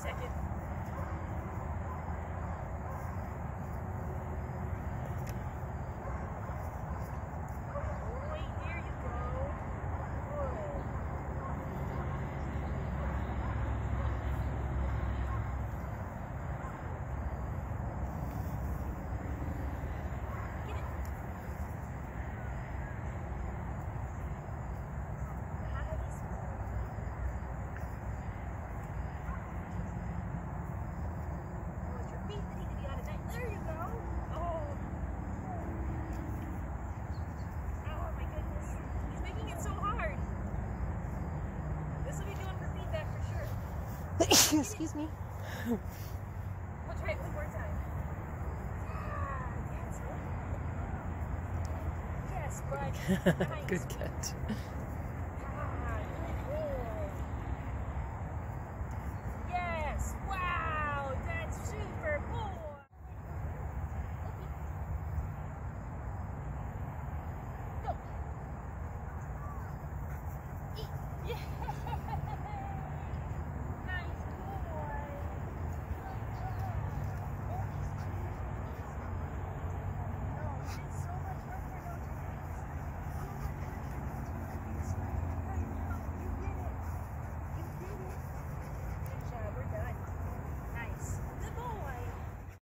second Excuse me. We'll try it one more time. Yeah, that's good. Ah, yes, bud. Good catch.